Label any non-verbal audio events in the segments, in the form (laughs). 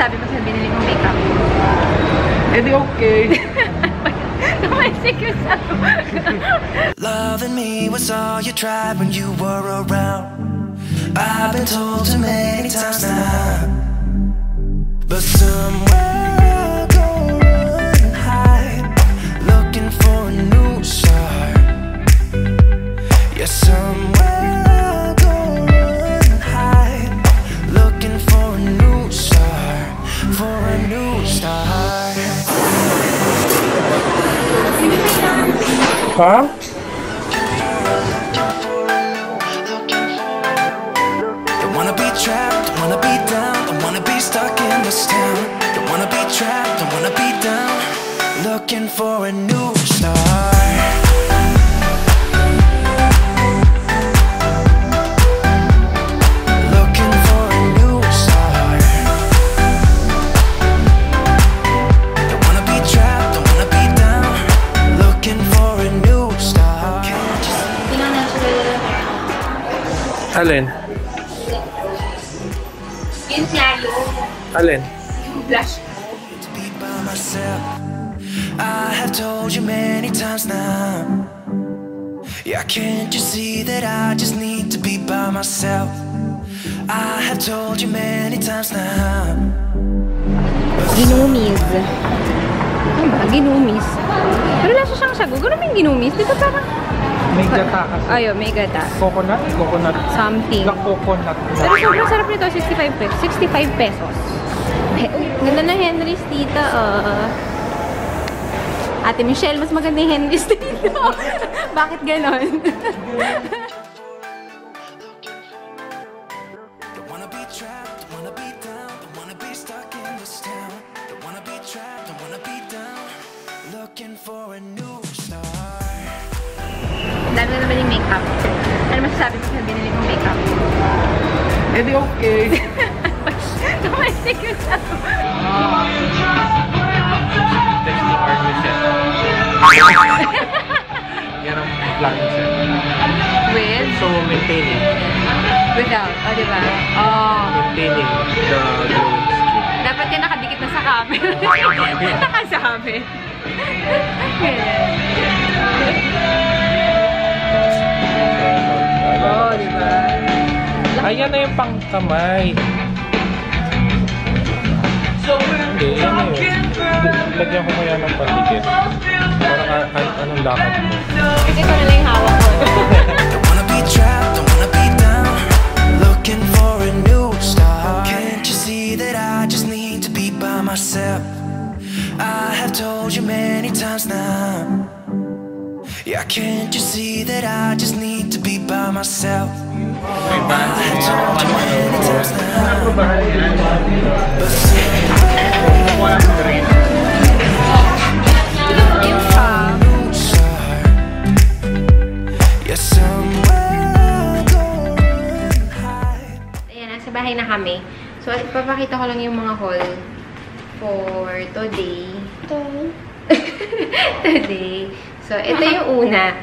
masasabi mo sa binili mong makeup? Eh di okay. Domestic yung sabi mo. Loving me was all you tried when you were around. I've been told too many times now. But somewhere I go and hide, looking for a new start. Yeah, somewhere Don't wanna be trapped, wanna be down, wanna be stuck in this town. Wanna be trapped, wanna be down. Looking for a new Alin? Yun siya yung Alin? blush. to be by myself. I have told you many times now. Yeah, can't you see that I just need to be by myself? I have told you many times now. Ginumis. Ano ba? Ginumis. Pero lasa siyang sago. Ganun may ginumis. Di ba parang... May gata kasi. Ayun, may gata. Coconut? Coconut. Something. Black coconut. Pero sobrang sarap nito. 65 pesos. 65 pesos. Ganda na Henry's tita. Uh, Ate Michelle, mas maganda yung Henry's (laughs) dito. Bakit ganon? Don't wanna be trapped, don't wanna be down, don't wanna be stuck in this town. Don't wanna be trapped, don't wanna be down. Looking for a new start. Dami na naman yung makeup. Ano masasabi mo sa binili mong makeup? Eh di okay. (laughs) Yung sabi mo. Testing art set. Yan ang set. With? So, maintaining. Without. O, ba? Oh. Maintaining the glowing skin. Dapat yan nakadikit na sa camera. Nakasabi. Ganyan. Oo, di ba? Ayan na yung pangkamay. Hindi, yan na yun. Lagyan ko kaya ng pandikit. Para ka- kahit anong lakad mo. Kasi ito na yung hawak ko. (laughs) Don't wanna be trapped, don't wanna be down. Looking for a new start. Can't you see that I just need to be by myself? I have told you many times now. Yeah, can't you see that I just need to be by myself? Ayan, nasa bahay na kami. So, ipapakita ko lang yung mga haul for today. today. (laughs) So, ito yung una.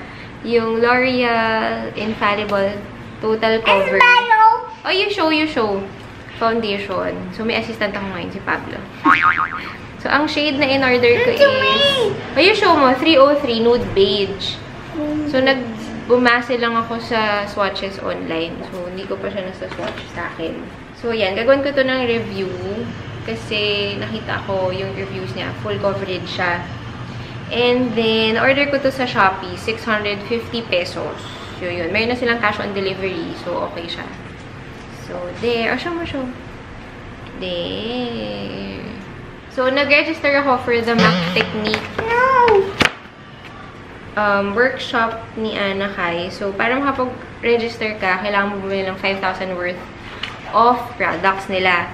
Yung L'Oreal Infallible Total Cover. Oh, you show, you show. Foundation. So, may assistant ako ngayon, si Pablo. So, ang shade na in-order ko is... Oh, you show mo. 303 Nude Beige. So, nag bumase lang ako sa swatches online. So, hindi ko pa siya nasa swatch sa akin. So, yan. Gagawin ko to ng review. Kasi, nakita ko yung reviews niya. Full coverage siya. And then, order ko to sa Shopee. 650 pesos. So, yun. Meron na silang cash on delivery. So, okay siya. So, there. Oh, show mo, show. There. So, nag-register ako for the MAC Technique um, workshop ni Ana Kai. So, para makapag-register ka, kailangan mo bumili ng 5,000 worth of products nila.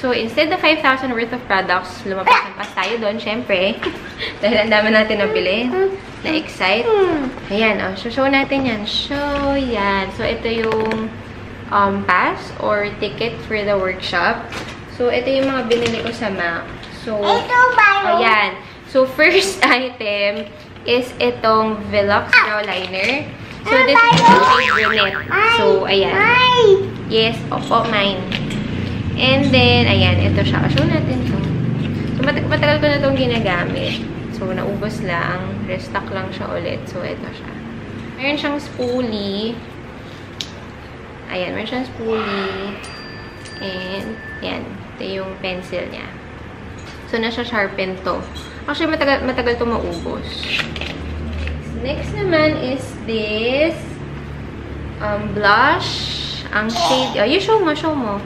So, instead of 5,000 worth of products, lumapas-lampas tayo doon, syempre. (laughs) Dahil ang dami natin nabili. Na-excite. Ayan, oh, so show natin yan. Show, yan. So, ito yung um, pass or ticket for the workshop. So, ito yung mga binili ko sa MAC. So, ayan. So, (laughs) first item is itong Velux Brow Liner. So, this is the shade brunette. So, ayan. Yes, opo, mine. And then, ayan, ito siya. Show natin ito. So, mat matagal ko na itong ginagamit. So, naubos lang. Restock lang siya ulit. So, ito siya. Meron siyang spoolie. Ayan, meron siyang spoolie. And, yan. Ito yung pencil niya. So, nasa sharpen to. Actually, matagal, matagal to maubos. Next naman is this um, blush. Ang shade, oh, you show mo, show mo.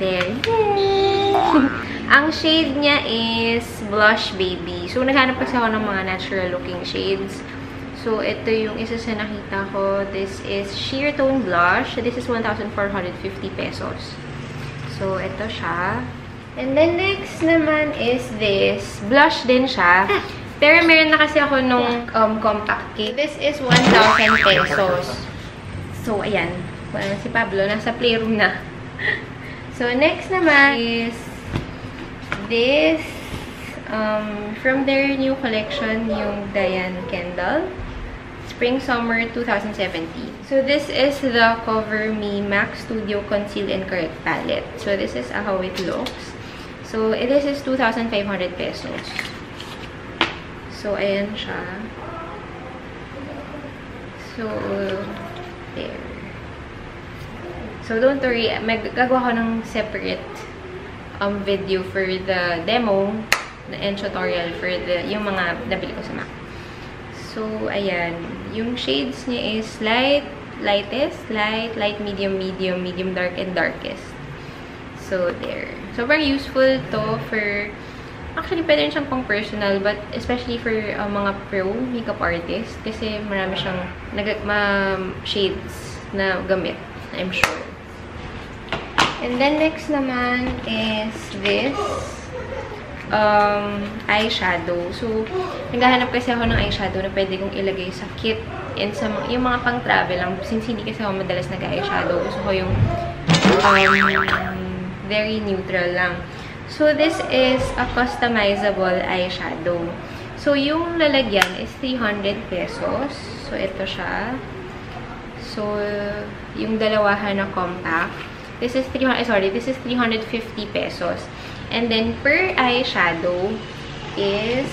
There. Ang shade niya is Blush Baby. So, naghanap kasi ako ng mga natural looking shades. So, ito yung isa sa nakita ko. This is Sheer Tone Blush. This is 1,450 pesos. So, ito siya. And then, next naman is this. Blush din siya. Pero meron na kasi ako nung um, compact kit. This is 1,000 pesos. So, ayan. Si Pablo. Nasa playroom na. So, next naman is this. Um, from their new collection, yung Diane Kendall. Spring Summer 2017. So, this is the Cover Me MAC Studio Conceal and Correct Palette. So, this is how it looks. So, this is 2,500 pesos. So, ayan siya. So, there. So, don't worry. Magagawa ko ng separate um, video for the demo and tutorial for the yung mga nabili ko sa MAC. So, ayan. Yung shades niya is light, lightest, light, light, medium, medium, medium, dark, and darkest. So, there. So, very useful to for Actually, pwede rin siyang pang personal, but especially for uh, mga pro makeup artist kasi marami siyang nag ma shades na gamit, I'm sure. And then, next naman is this um, eyeshadow. So, naghahanap kasi ako ng eyeshadow na pwede kong ilagay sa kit and sa mga, yung mga pang-travel lang. Since hindi kasi ako madalas nag-eyeshadow, gusto ko yung um, very neutral lang. So, this is a customizable eyeshadow. So, yung lalagyan is 300 pesos. So, ito siya. So, yung dalawahan na compact. This is 300, eh, sorry, this is 350 pesos. And then, per eyeshadow is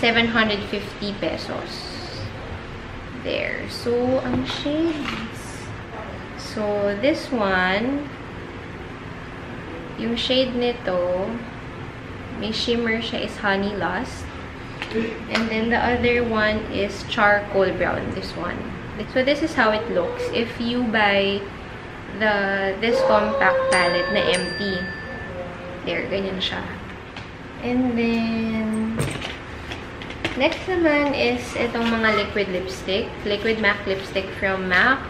750 pesos. There. So, ang shades. So, this one, yung shade nito, may shimmer siya is Honey Lust. And then the other one is Charcoal Brown, this one. So this is how it looks if you buy the this compact palette na empty. There, ganyan siya. And then, next naman is itong mga liquid lipstick. Liquid MAC lipstick from MAC.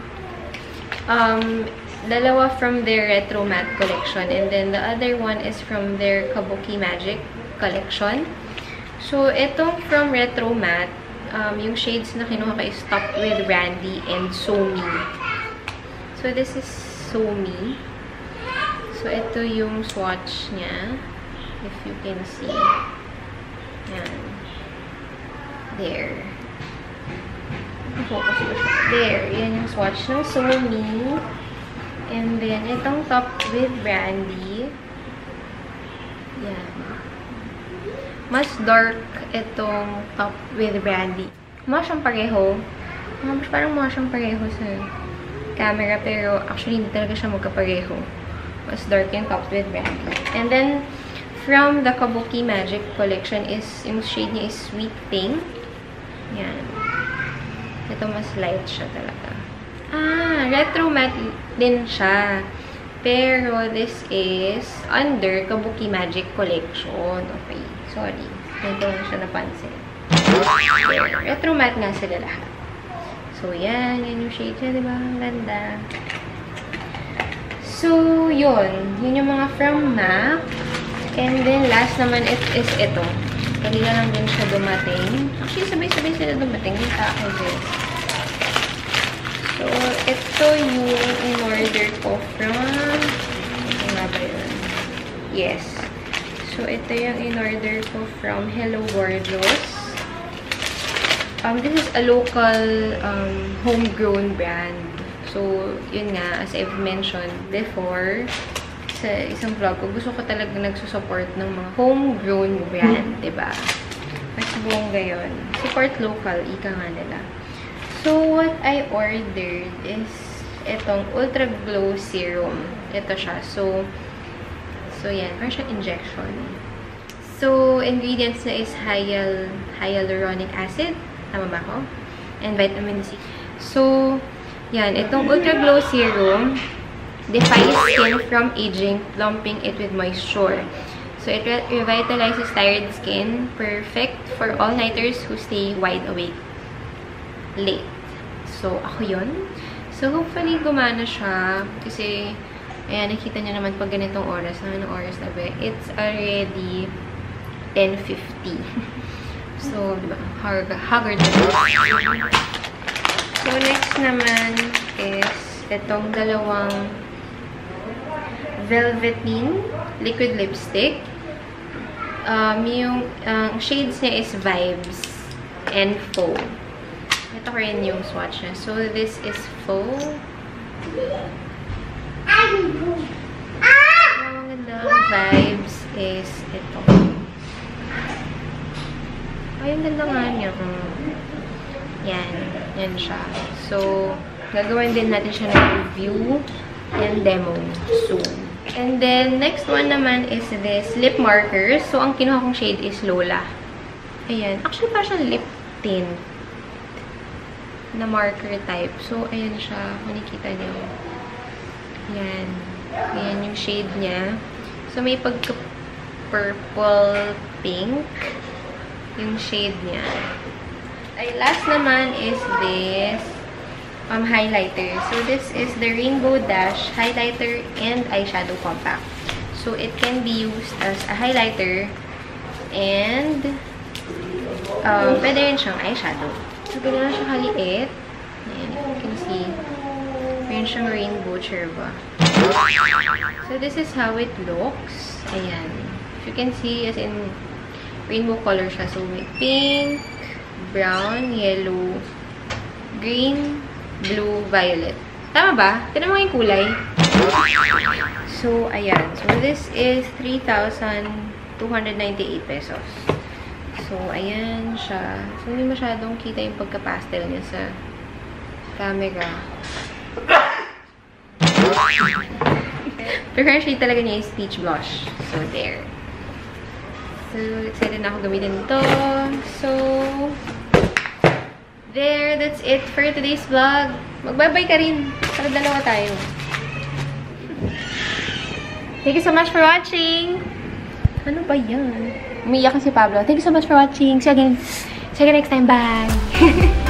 Um, dalawa from their Retro Matte collection. And then, the other one is from their Kabuki Magic collection. So, itong from Retro Matte, um, yung shades na kinuha ko is Top with Randy and Somi. So, this is Somi. So, ito yung swatch niya. If you can see. Yan. There. Focus ko siya. There. Yan yung swatch ng Somi. And then, itong top with brandy. Yan. Mas dark itong top with brandy. Mukha siyang pareho. Mas parang mukha siyang pareho sa camera. Pero actually, hindi talaga siya magkapareho. Mas dark yung top with brandy. And then, from the Kabuki Magic collection is, yung shade niya is Sweet Pink. Yan. Ito mas light siya talaga. Ah, retro matte din siya. Pero this is under Kabuki Magic Collection. Okay, sorry. Hindi ko lang siya napansin. Retro matte nga sila lahat. So, yan. Yan yung shade siya, diba? Ang ganda. So, yun. Yun yung mga from MAC. And then, last naman it is ito. Kanina lang din siya dumating. Actually, sabay-sabay sila dumating. Kita ako din. So, ito yung in-order ko from... Nga ba yun? Yes. So, ito yung in-order ko from Hello Gorgeous. Um, this is a local um, homegrown brand. So, yun nga, as I've mentioned before, sa isang vlog ko, gusto ko talaga nagsusupport ng mga homegrown brand, diba? Mas buong gayon. Support local, ika nga nila. So, what I ordered is itong Ultra Glow Serum. Ito siya. So, so yan. Parang siya injection. So, ingredients na is hyal, hyaluronic acid. Tama ba ako? And vitamin C. So, yan. Itong Ultra Glow Serum defies skin from aging, plumping it with moisture. So, it re revitalizes tired skin. Perfect for all-nighters who stay wide awake late. So, ako yun. So, hopefully, gumana siya. Kasi, ayan, nakita niyo naman pag ganitong oras. Anong oras na ba? It's already 10.50. (laughs) so, di ba? Haggard So, next naman is itong dalawang Velveteen liquid lipstick. Um, yung um, shades niya is Vibes and Faux. Ito ko rin yung swatch niya. So, this is faux. Ang ganda vibes is ito. Ay, ang ganda nga niya. Yan. Yan siya. So, gagawin din natin siya ng review and demo soon. And then, next one naman is this lip marker. So, ang kinuha kong shade is Lola. Ayan. Actually, parang siyang lip tint na marker type. So, ayan siya. Manikita niyo. Ayan. Ayan yung shade niya. So, may pagka-purple pink yung shade niya. Ay, last naman is this um, highlighter. So, this is the Rainbow Dash Highlighter and Eyeshadow Compact. So, it can be used as a highlighter and um, pwede rin siyang eyeshadow. So, ganyan siya kaliit. Ayan, you can see. Meron siyang rainbow cherba. So, this is how it looks. Ayan. If you can see, as in, rainbow color siya. So, may pink, brown, yellow, green, blue, violet. Tama ba? Tinan mo yung kulay. So, ayan. So, this is 3,298 pesos. So, ayan siya. So, hindi masyadong kita yung pagka-pastel niya sa camera. Shade talaga niya is peach blush. So, there. So, excited na ako gamitin ito. So, there. That's it for today's vlog. Magbabay ka rin. Para dalawa tayo. Thank you so much for watching. Ano ba yan? Umiiyak si Pablo. Thank you so much for watching. See you again. See you again next time. Bye! (laughs)